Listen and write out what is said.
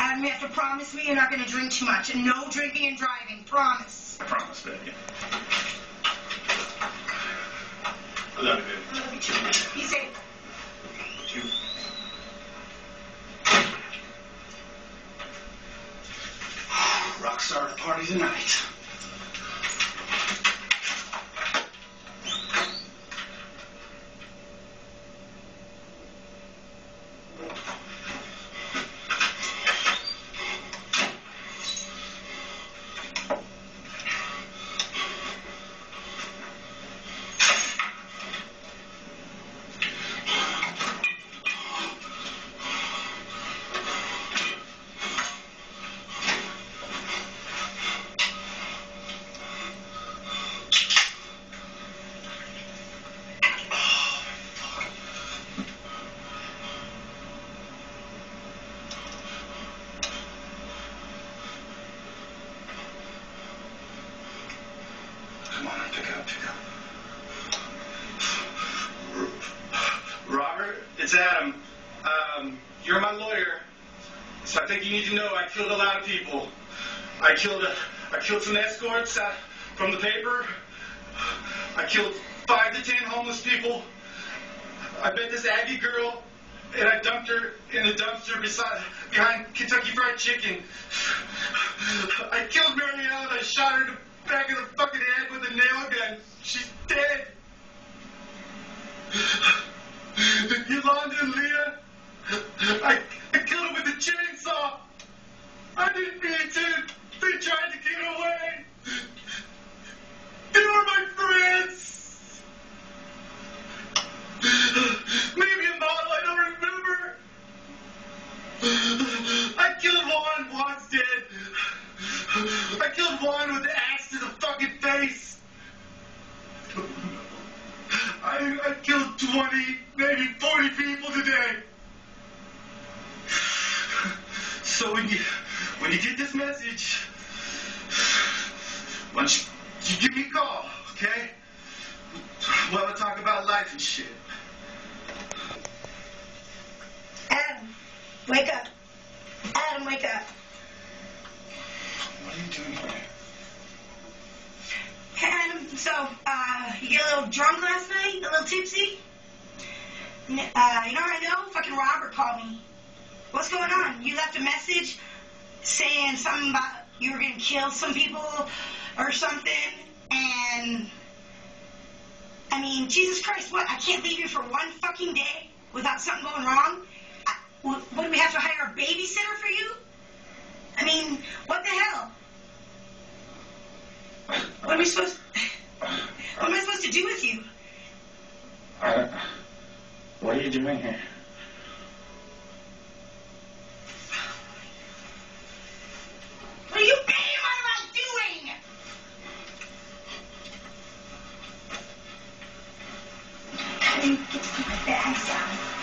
Adam, you have to promise me you're not going to drink too much. And no drinking and driving. Promise. I promise, baby. I love you, baby. I love you too. Be safe. You. Rockstar party tonight. Come on, pick up, pick up. Robert, it's Adam. Um, you're my lawyer, so I think you need to know I killed a lot of people. I killed a, I killed some escorts uh, from the paper. I killed five to ten homeless people. I met this Aggie girl, and I dumped her in the dumpster beside, behind Kentucky Fried Chicken. I killed Ellen. I shot her the back of the fucking head with a nail gun. She's dead. Yolanda and I, killed 20, maybe 40 people today. So when you when you get this message, why don't you, you give me a call, okay? We'll have talk about life and shit. Adam, wake up. Adam, wake up. What are you doing here? Adam, so, uh, you get a little drunk last night? A little tipsy? Uh, you know what I know? Fucking Robert called me. What's going on? You left a message saying something about you were gonna kill some people or something, and I mean, Jesus Christ, what? I can't leave you for one fucking day without something going wrong. I, what, do we have to Uh, what are you doing here? What are you mean, what am I doing? I get my bags.